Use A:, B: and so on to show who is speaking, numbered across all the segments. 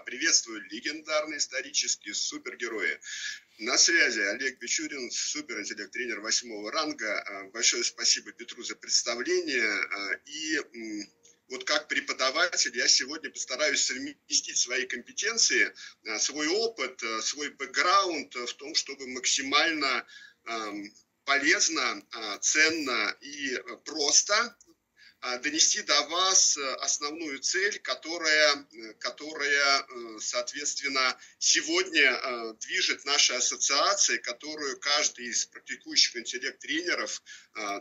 A: Приветствую легендарные исторические супергерои. На связи Олег Печурин, суперинтеллект-тренер восьмого ранга. А, большое спасибо Петру за представление. А, и вот как преподаватель я сегодня постараюсь совместить свои компетенции, а, свой опыт, свой бэкграунд в том, чтобы максимально полезно, ценно и просто а, донести до вас э, основную цель, которая, э, которая э, соответственно, сегодня движет нашей ассоциацией, которую каждый из практикующих интеллект-тренеров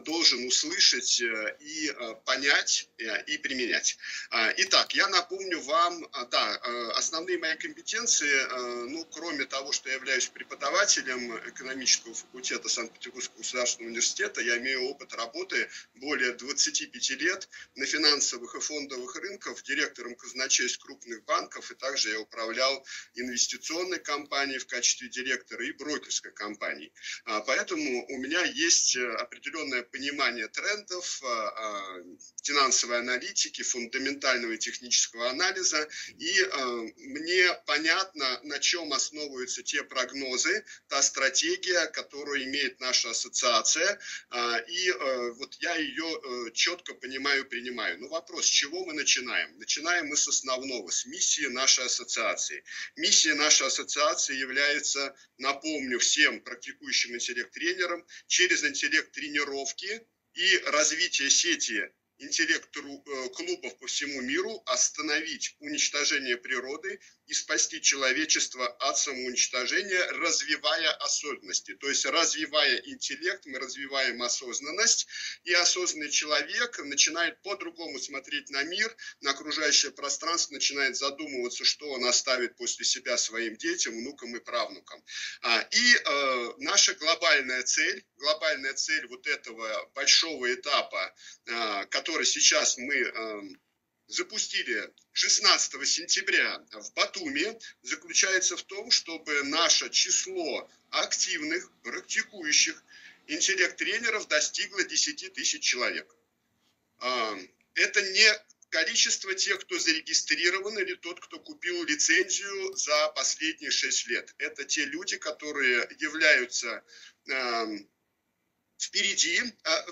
A: должен услышать и понять, и применять. А, итак, я напомню вам, да, основные мои компетенции, ну, кроме того, что я являюсь преподавателем экономического факультета Санкт-Петербургского государственного университета, я имею опыт работы более 25 лет лет на финансовых и фондовых рынках директором казначейств крупных банков, и также я управлял инвестиционной компанией в качестве директора и брокерской компанией. А, поэтому у меня есть э, определенное понимание трендов, а, а, финансовой аналитики, фундаментального и технического анализа, и мне понятно, на чем основываются те прогнозы, та стратегия, которую имеет наша ассоциация, и э, вот я ее э, четко понимаю понимаю, принимаю. Но вопрос, с чего мы начинаем? Начинаем мы с основного, с миссии нашей ассоциации. Миссия нашей ассоциации является, напомню всем практикующим интеллект-тренерам, через интеллект-тренировки и развитие сети интеллект-клубов по всему миру остановить уничтожение природы и спасти человечество от самоуничтожения, развивая осознанности. То есть развивая интеллект, мы развиваем осознанность, и осознанный человек начинает по-другому смотреть на мир, на окружающее пространство, начинает задумываться, что он оставит после себя своим детям, внукам и правнукам. А, и э, наша глобальная цель, глобальная цель вот этого большого этапа, э, который сейчас мы э, запустили 16 сентября в Батуми, заключается в том, чтобы наше число активных, практикующих интеллект-тренеров достигло 10 тысяч человек. А, это не количество тех, кто зарегистрирован, или тот, кто купил лицензию за последние 6 лет. Это те люди, которые являются впереди а,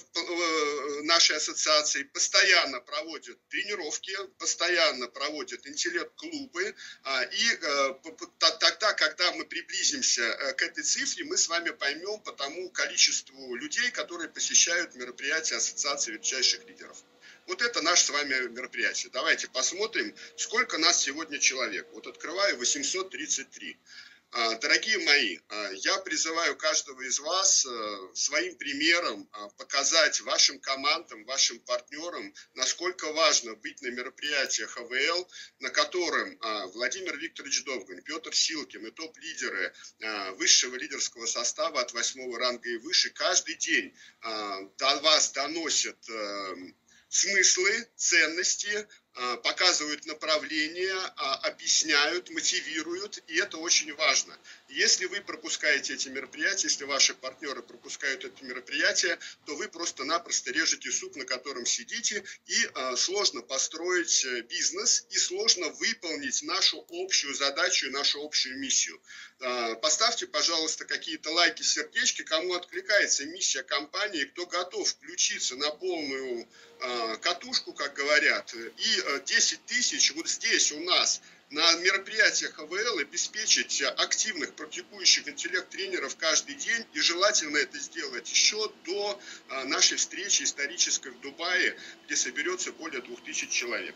A: нашей ассоциации постоянно проводят тренировки, постоянно проводят интеллект-клубы, а, и э, тогда, когда мы приблизимся э, к этой цифре, мы с вами поймем по тому количеству людей, которые посещают мероприятия Ассоциации величайших лидеров. Вот это наше с вами мероприятие. Давайте посмотрим, сколько нас сегодня человек. Вот открываю 833. А, дорогие мои, а, я призываю каждого из вас э, своим примером а, показать вашим командам, вашим партнерам, насколько важно быть на мероприятиях АВЛ, на котором Владимир Викторович Довгань, Петр Силкин и топ-лидеры высшего лидерского состава от восьмого ранга и выше каждый день до вас доносят э, смыслы, ценности, показывают направление, а, объясняют, мотивируют, и это очень важно. Если вы пропускаете эти мероприятия, если ваши партнеры пропускают эти мероприятия, то вы просто-напросто режете суп, на котором сидите, и а, сложно построить э, бизнес, и сложно выполнить нашу общую задачу нашу общую миссию. Поставьте, пожалуйста, какие-то лайки, сердечки, кому откликается миссия компании, кто готов включиться на полную катушку, как говорят, и 10 э, тысяч вот здесь у нас на мероприятиях АВЛ обеспечить активных практикующих интеллект-тренеров каждый день, и желательно это сделать еще до э, нашей встречи исторической в Дубае, где соберется более 2000 человек.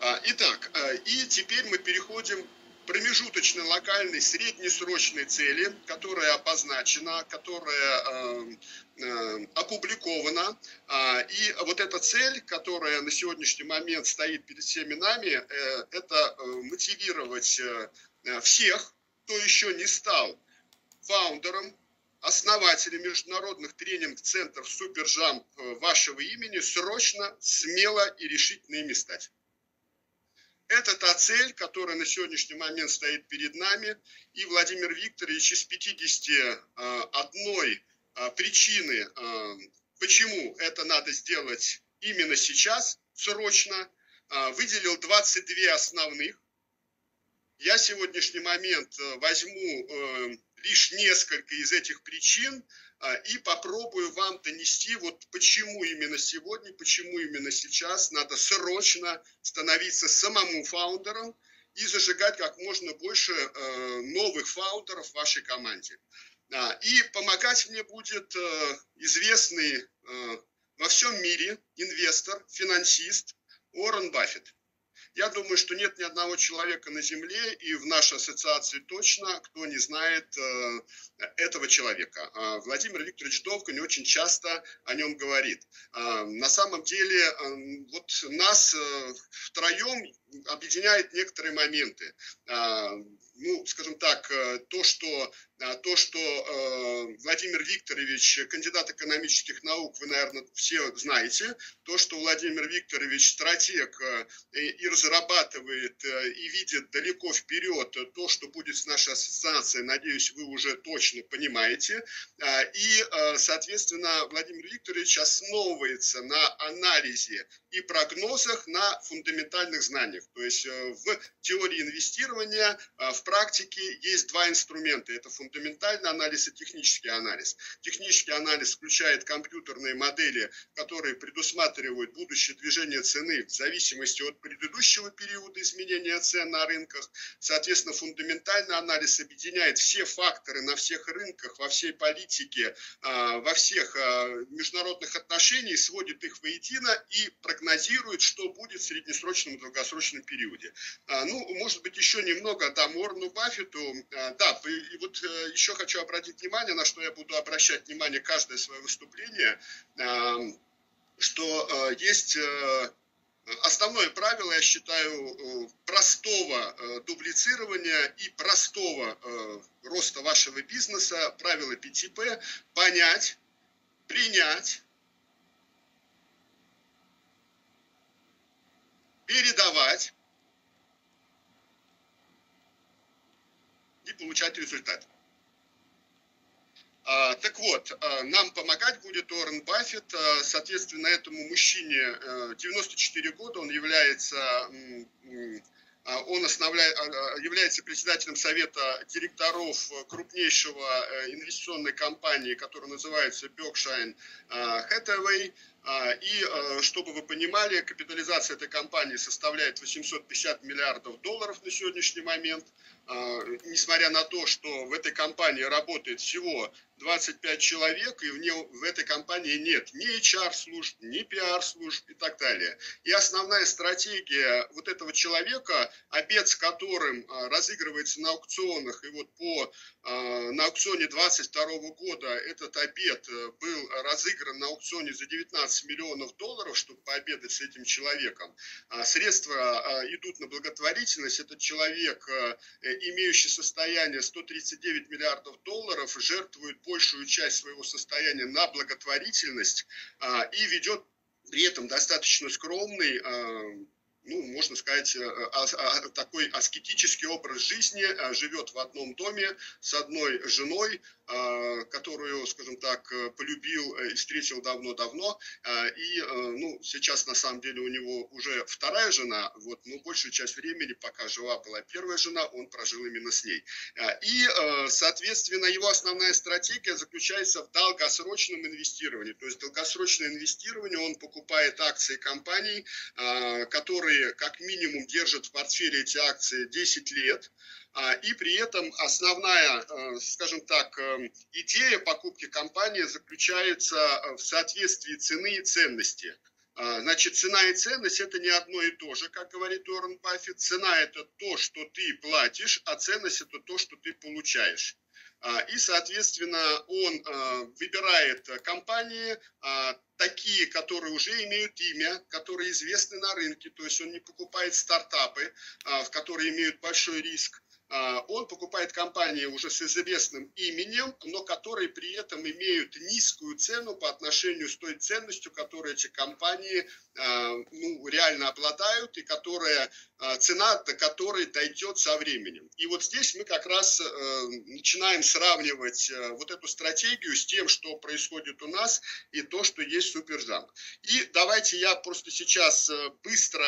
A: А, итак, э, и теперь мы переходим промежуточной локальной среднесрочной цели, которая обозначена, которая э, э, опубликована. Э, и вот эта цель, которая на сегодняшний момент стоит перед всеми нами, э, это э, мотивировать э, всех, кто еще не стал фаундером, основателем международных тренинг-центров Супержамп э, вашего имени, срочно, смело и решительно ими стать. Это та цель, которая на сегодняшний момент стоит перед нами. И Владимир Викторович из 51 а, причины, а, почему это надо сделать именно сейчас, срочно, а, выделил 22 основных. Я сегодняшний момент возьму лишь несколько из этих причин и попробую вам донести, вот почему именно сегодня, почему именно сейчас надо срочно становиться самому фаундером и зажигать как можно больше новых фаундеров в вашей команде. И помогать мне будет известный во всем мире инвестор, финансист Уоррен Баффет. Я думаю, что нет ни одного человека на Земле и в нашей ассоциации точно, кто не знает э, этого человека. Э, Владимир Викторович не очень часто о нем говорит. Э, на самом деле, э, вот нас э, втроем объединяет некоторые моменты. Э, ну, скажем так, э, то, что то, что э, Владимир Викторович, кандидат экономических наук, вы, наверное, все знаете, то, что Владимир Викторович стратег э, и разрабатывает и видит далеко вперед то, что будет с нашей ассоциацией, надеюсь, вы уже точно понимаете. Э, и, соответственно, Владимир Викторович основывается на анализе и прогнозах на фундаментальных знаниях. То есть э, в теории инвестирования, э, в практике есть два инструмента. Это фундаментальный анализ и технический анализ. Технический анализ включает компьютерные модели, которые предусматривают будущее движение цены в зависимости от предыдущего периода изменения цен на рынках. Соответственно, фундаментальный анализ объединяет все факторы на всех рынках, во всей политике, а, во всех международных отношениях, сводит их воедино и прогнозирует, что будет в среднесрочном и долгосрочном периоде. А, ну, может быть, еще немного дам Уоррену Баффету. Да, и вот э, еще хочу обратить внимание, на что я буду обращать внимание каждое свое выступление, эм, что э, есть э, основное правило, я считаю, простого дублицирования и простого роста вашего бизнеса, правило 5П, понять, принять, передавать и получать результат. А, так вот, а, нам помогать будет Уоррен Баффет, а, соответственно, этому мужчине 94 э, года, он является он основляет, является председателем совета директоров крупнейшего э, инвестиционной компании, которая называется Berkshire Hathaway. И, э, чтобы вы понимали, капитализация этой компании составляет 850 миллиардов долларов на сегодняшний момент. Несмотря на то, что в этой компании работает всего 25 человек, и в, не, в этой компании нет ни HR-служб, ни PR-служб и так далее. И основная стратегия вот этого человека, обед с которым а, разыгрывается на аукционах, и вот по, а, на аукционе 22 года этот обед э, был разыгран на аукционе за 19 миллионов долларов, чтобы пообедать с этим человеком. А, средства идут на благотворительность. Этот человек, э, имеющий состояние 139 миллиардов долларов, жертвует большую часть своего состояния на благотворительность а, и ведет при этом достаточно скромный а, ну, можно сказать, э, а, а, такой аскетический образ жизни, а, живет в одном доме с одной женой, которую, скажем так, э, полюбил и встретил давно-давно. И, э, ну, сейчас, на самом деле, у него уже вторая жена, вот, но большую часть времени, пока жива была первая жена, он прожил именно с ней. И, соответственно, его основная стратегия заключается в долгосрочном инвестировании. То есть долгосрочное инвестирование, он покупает акции компаний, которые которые как минимум держат в портфеле эти акции 10 лет, а, и при этом основная, э, скажем так, э, идея покупки компании заключается э, в соответствии цены и ценности. А, значит, цена и ценность – это не одно и то же, как говорит Уоррен Баффет. Цена – это то, что ты платишь, а ценность – это то, что ты получаешь. А, и, соответственно, он выбирает компании, такие, которые уже имеют имя, которые известны на рынке, то есть он не покупает стартапы, в которые имеют большой риск, а, он покупает компании уже с известным именем, но которые при этом имеют низкую цену по отношению с той ценностью, которую эти компании а, ну, реально обладают и которая, а, цена до которой дойдет со временем. И вот здесь мы как раз э, начинаем сравнивать э, вот эту стратегию с тем, что происходит у нас и то, что есть в Супержанг. И давайте я просто сейчас э, быстро,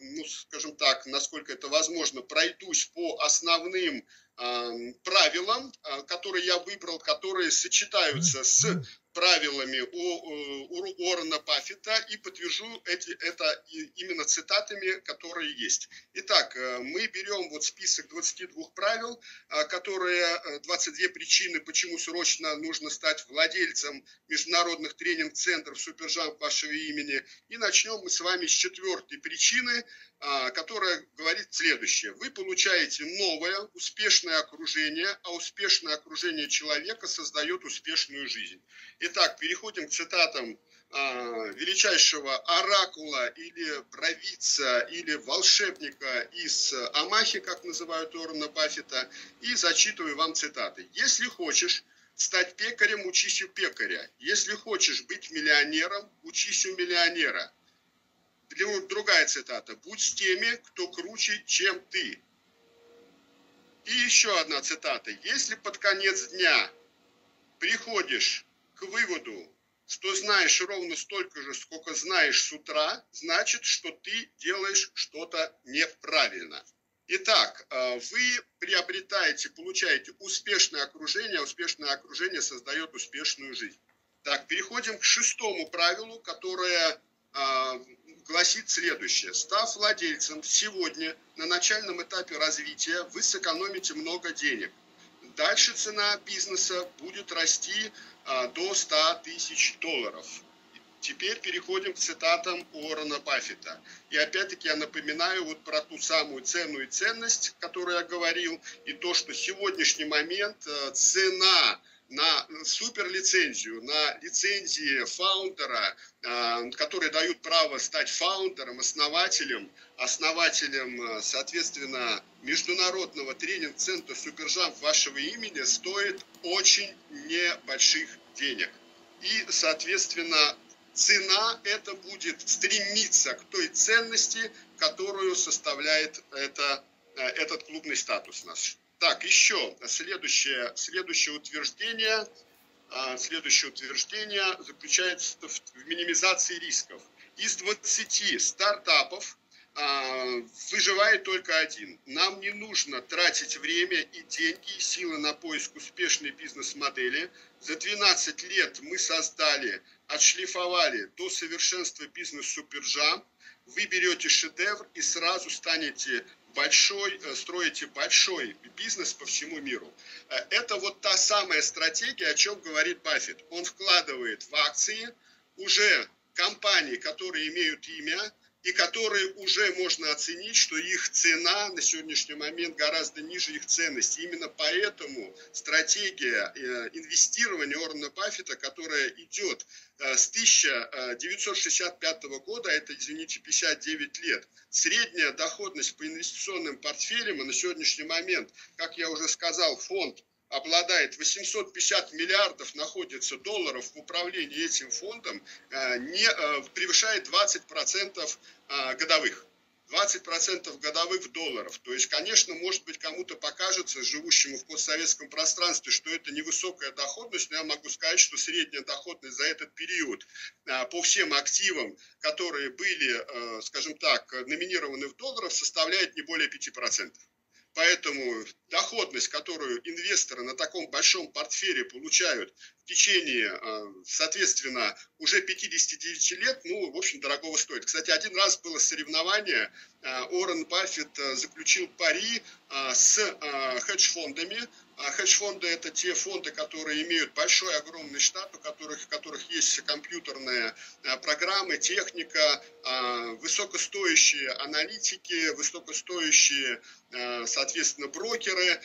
A: ну, скажем так, насколько это возможно, пройдусь по основным правилам, которые я выбрал, которые сочетаются с правилами у, у Уоррена Баффета и подтвержу эти, это именно цитатами, которые есть. Итак, э, мы берем вот список 22 правил, э, которые 22 э, причины, почему срочно нужно стать владельцем международных тренинг-центров Супержамп вашего имени. И начнем мы с вами с четвертой причины, которая говорит следующее. Вы получаете новое, успешное окружение, а успешное окружение человека создает успешную жизнь. Итак, переходим к цитатам а, величайшего оракула или провидца или волшебника из Амахи, как называют Уоррена Баффета, и зачитываю вам цитаты. «Если хочешь стать пекарем, учись у пекаря. Если хочешь быть миллионером, учись у миллионера». Другая цитата. «Будь с теми, кто круче, чем ты». И еще одна цитата. «Если под конец дня приходишь к выводу, что знаешь ровно столько же, сколько знаешь с утра, значит, что ты делаешь что-то неправильно. Итак, э, вы приобретаете, получаете успешное окружение, а успешное окружение создает успешную жизнь. Так, переходим к шестому правилу, которое э, гласит следующее. Став владельцем сегодня на начальном этапе развития, вы сэкономите много денег. Дальше цена бизнеса будет расти а, до 100 тысяч долларов. Теперь переходим к цитатам Уоррена Баффета. И опять-таки я напоминаю вот про ту самую цену и ценность, которую я говорил, и то, что сегодняшний момент э, цена на суперлицензию, на лицензии фаундера, э, которые дают право стать фаундером, основателем, основателем, э, соответственно, международного тренинг-центра Супержамп вашего имени стоит очень небольших денег. И, соответственно, цена это будет стремиться к той ценности, которую составляет это, э, этот клубный статус наш. Так, еще следующее, следующее утверждение, а, следующее утверждение заключается в минимизации рисков. Из 20 стартапов а, выживает только один. Нам не нужно тратить время и деньги, и силы на поиск успешной бизнес-модели. За 12 лет мы создали, отшлифовали до совершенства бизнес-супержам. Вы берете шедевр и сразу станете большой, э, строите большой бизнес по всему миру. Э, это вот та самая стратегия, о чем говорит Баффет. Он вкладывает в акции уже компании, которые имеют имя, и которые уже можно оценить, что их цена на сегодняшний момент гораздо ниже их ценности. Именно поэтому стратегия э, инвестирования Уоррена Баффета, которая идет э, с 1965 года, это, извините, 59 лет, средняя доходность по инвестиционным портфелям, и на сегодняшний момент, как я уже сказал, фонд обладает 850 миллиардов находится долларов в управлении этим фондом, э, не э, превышает 20% э, годовых. 20% годовых долларов. То есть, конечно, может быть, кому-то покажется, живущему в постсоветском пространстве, что это невысокая доходность, но я могу сказать, что средняя доходность за этот период по всем активам, которые были, скажем так, номинированы в долларах, составляет не более 5%. Поэтому доходность, которую инвесторы на таком большом портфеле получают в течение, а, соответственно, уже 59 лет, ну, в общем, дорогого стоит. Кстати, один раз было соревнование, а, Уоррен Баффет а, заключил пари с хедж-фондами, а хедж-фонды это те фонды, которые имеют большой, огромный штат, у которых, у которых есть компьютерные а, программы, техника, а, высокостоящие аналитики, высокостоящие соответственно, брокеры.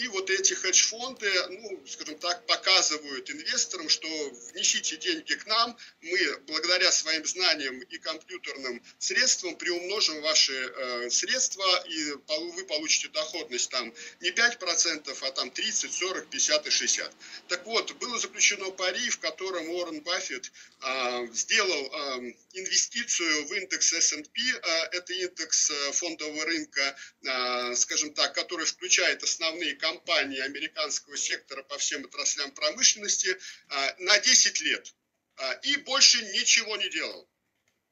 A: И вот эти хедж-фонды, ну, скажем так, показывают инвесторам, что внесите деньги к нам, мы благодаря своим знаниям и компьютерным средствам приумножим ваши средства, и вы получите доходность там не 5%, а там 30, 40, 50 и 60. Так вот, было заключено пари, в котором Уоррен Баффет а, сделал а, инвестицию в индекс S&P, а, это индекс а, фондового рынка, а, скажем так, который включает основные компании американского сектора по всем отраслям промышленности а, на 10 лет. А, и больше ничего не делал.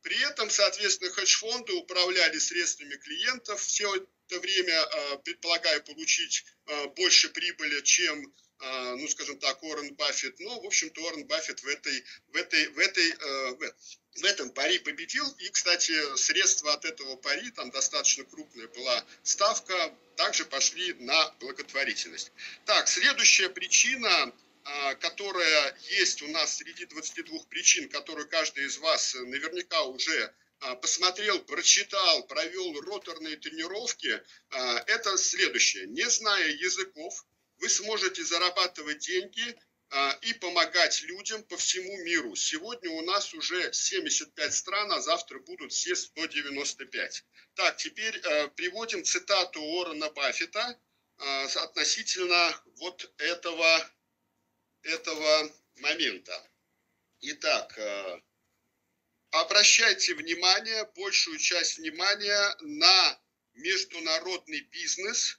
A: При этом, соответственно, хедж-фонды управляли средствами клиентов все это время, а, предполагая получить а, больше прибыли, чем а, ну, скажем так, Уоррен Баффет. Но, в общем-то, Уоррен Баффет в, этой, в, этой, в, этой, в этом пари победил. И, кстати, средства от этого пари, там достаточно крупная была ставка, также пошли на благотворительность. Так, следующая причина которая есть у нас среди 22 причин, которую каждый из вас наверняка уже посмотрел, прочитал, провел роторные тренировки, а, это следующее. Не зная языков, вы сможете зарабатывать деньги а, и помогать людям по всему миру. Сегодня у нас уже 75 стран, а завтра будут все 195. Так, теперь приводим цитату Уоррена Баффета относительно вот этого, этого момента. Итак, обращайте внимание, большую часть внимания на международный бизнес.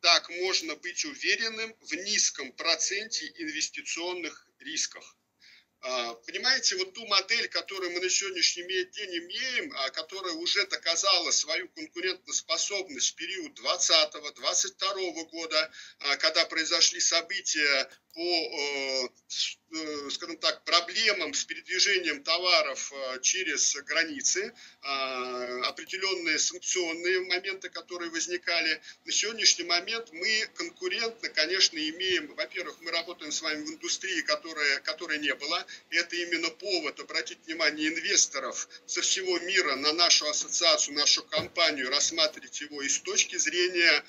A: Так можно быть уверенным в низком проценте инвестиционных рисков. А, понимаете, вот ту модель, которую мы на сегодняшний день имеем, а, которая уже доказала свою конкурентоспособность в период 2020-2022 года, а, когда произошли события по, э, скажем так, проблемам с передвижением товаров э, через границы, определенные санкционные моменты, которые возникали. На сегодняшний момент мы конкурентно, конечно, имеем, во-первых, мы работаем с вами в индустрии, которая, которой не было. Это именно повод обратить внимание инвесторов со всего мира на нашу ассоциацию, нашу компанию, рассматривать его и с точки зрения а, а,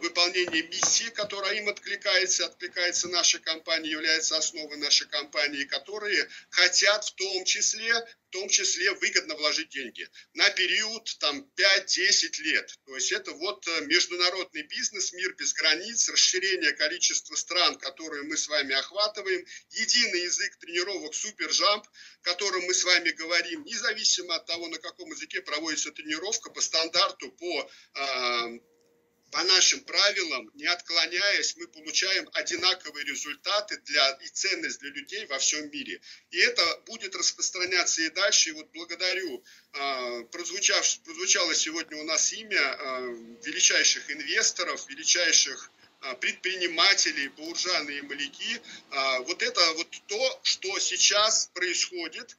A: выполнение миссии, которая им откликается, откликается наша компания, является основой нашей компании, которые хотят в том числе, в том числе выгодно вложить деньги на период там 5-10 лет. То есть это вот э, международный бизнес, мир без границ, расширение количества стран, которые мы с вами охватываем, единый язык тренировок супержамп, которым мы с вами говорим, независимо от того, на каком языке проводится тренировка, по стандарту, по а, по нашим правилам, не отклоняясь, мы получаем одинаковые результаты для, и ценность для людей во всем мире. И это будет распространяться и дальше. И вот благодарю, э, прозвучало сегодня у нас имя э, величайших инвесторов, величайших а, предпринимателей, буржаны и маляки. Вот это вот то, что сейчас происходит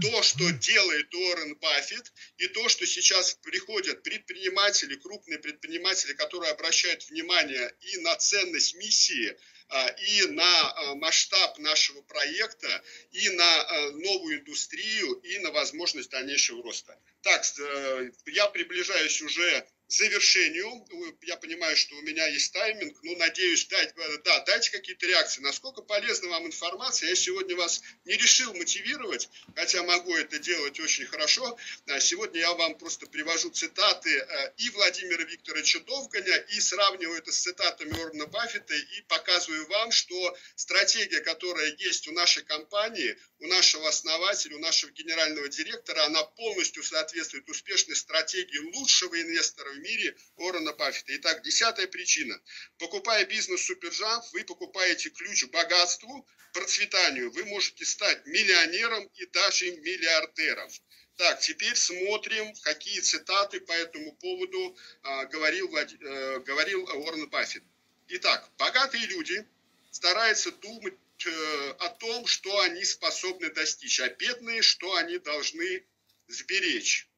A: то, что делает Уоррен Баффет, и то, что сейчас приходят предприниматели, крупные предприниматели, которые обращают внимание и на ценность миссии, а, и на а, масштаб нашего проекта, и на а, новую индустрию, и на возможность дальнейшего роста. Так, э, я приближаюсь уже завершению. Я понимаю, что у меня есть тайминг, но надеюсь, дать, да, дайте какие-то реакции. Насколько полезна вам информация? Я сегодня вас не решил мотивировать, хотя могу это делать очень хорошо. Сегодня я вам просто привожу цитаты э, и Владимира Викторовича Довганя, и сравниваю это с цитатами Уоррена Баффета, и показываю вам, что стратегия, которая есть у нашей компании, у нашего основателя, у нашего генерального директора, она полностью соответствует успешной стратегии лучшего инвестора в мире Уоррена Баффета. Итак, десятая причина. Покупая бизнес Супержамп, вы покупаете ключ к богатству, процветанию. Вы можете стать миллионером и даже миллиардером. Так, теперь смотрим, какие цитаты по этому поводу а, говорил, а, говорил Уоррен Баффет. Итак, богатые люди стараются думать э, о том, что они способны достичь, а бедные, что они должны сберечь.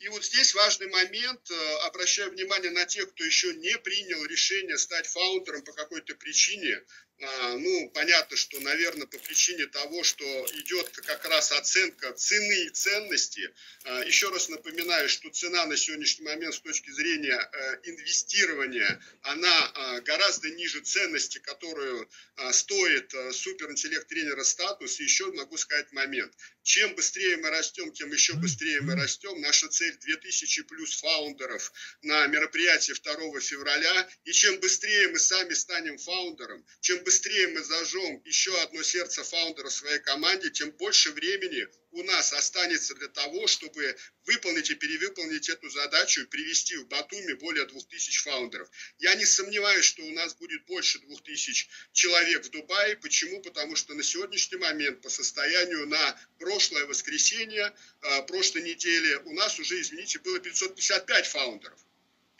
A: И вот здесь важный момент, э, обращаю внимание на тех, кто еще не принял решение стать фаундером по какой-то причине. А, ну, понятно, что, наверное, по причине того, что идет как раз оценка цены и ценности. А, еще раз напоминаю, что цена на сегодняшний момент с точки зрения э, инвестирования, она а, гораздо ниже ценности, которую стоит э, суперинтеллект тренера статус. И еще могу сказать момент. Чем быстрее мы растем, тем еще быстрее мы растем. Наша цель 2000 плюс фаундеров на мероприятии 2 февраля. И чем быстрее мы сами станем фаундером, чем быстрее быстрее мы зажжем еще одно сердце фаундера своей команде, тем больше времени у нас останется для того, чтобы выполнить и перевыполнить эту задачу и привести в Батуми более 2000 фаундеров. Я не сомневаюсь, что у нас будет больше 2000 человек в Дубае. Почему? Потому что на сегодняшний момент по состоянию на прошлое воскресенье, а, прошлой неделе у нас уже, извините, было 555 фаундеров.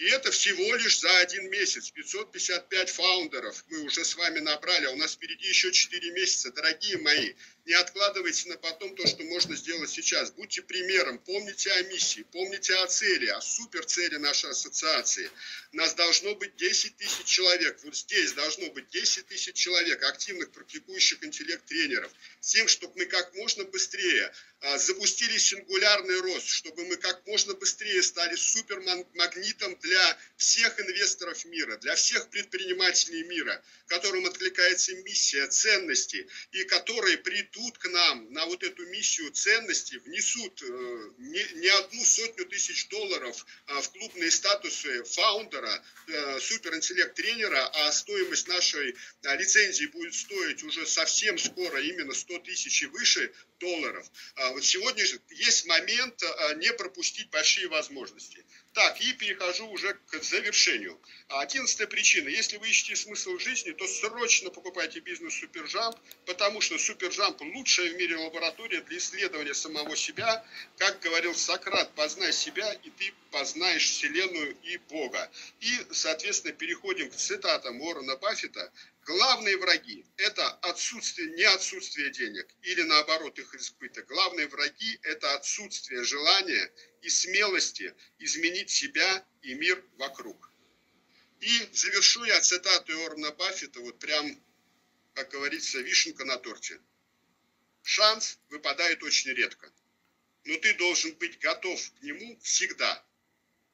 A: И это всего лишь за один месяц. 555 фаундеров мы уже с вами набрали, а у нас впереди еще 4 месяца. Дорогие мои, не откладывайте на потом то, что можно сделать сейчас. Будьте примером, помните о миссии, помните о цели, о суперцели нашей ассоциации. Нас должно быть 10 тысяч человек. Вот здесь должно быть 10 тысяч человек, активных, практикующих интеллект-тренеров. С тем, чтобы мы как можно быстрее а, запустили сингулярный рост, чтобы мы как можно быстрее стали супермагнитом для всех инвесторов мира, для всех предпринимателей мира, которым откликается миссия, ценности, и которые придут придут к нам на вот эту миссию ценности, внесут э, не, не одну сотню тысяч долларов а в клубные статусы фаундера, э, суперинтеллект тренера, а стоимость нашей а, лицензии будет стоить уже совсем скоро именно 100 тысяч и выше долларов. А вот сегодня есть момент а, не пропустить большие возможности. Так, и перехожу уже к завершению. Одиннадцатая причина. Если вы ищете смысл в жизни, то срочно покупайте бизнес Супержамп, потому что Супержамп лучшая в мире лаборатория для исследования самого себя. Как говорил Сократ, познай себя, и ты познаешь Вселенную и Бога. И, соответственно, переходим к цитатам Уоррена Баффета. Главные враги – это отсутствие, не отсутствие денег или наоборот их избыток. Главные враги – это отсутствие желания и смелости изменить себя и мир вокруг. И завершу я цитату Уоррена Баффета, вот прям, как говорится, вишенка на торте. Шанс выпадает очень редко, но ты должен быть готов к нему всегда.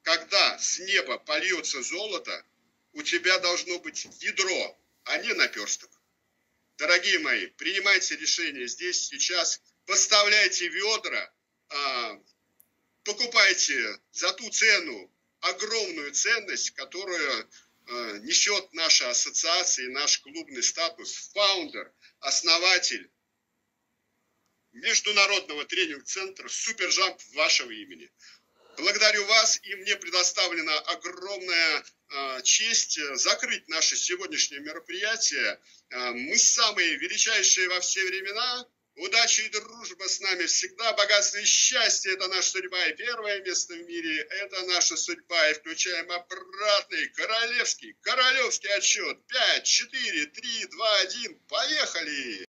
A: Когда с неба польется золото, у тебя должно быть ядро, а не наперсток. Дорогие мои, принимайте решение здесь, сейчас, поставляйте ведра, а, покупайте за ту цену огромную ценность, которую а, несет наша ассоциация и наш клубный статус. Фаундер, основатель международного тренинг-центра «Супержамп» вашего имени. Благодарю вас, и мне предоставлена огромная э, честь закрыть наше сегодняшнее мероприятие. Э, мы самые величайшие во все времена. Удачи и дружба с нами всегда. Богатство и счастье – это наша судьба. И первое место в мире – это наша судьба. И включаем обратный королевский, королевский отсчет. 5, 4, 3, 2, 1. Поехали!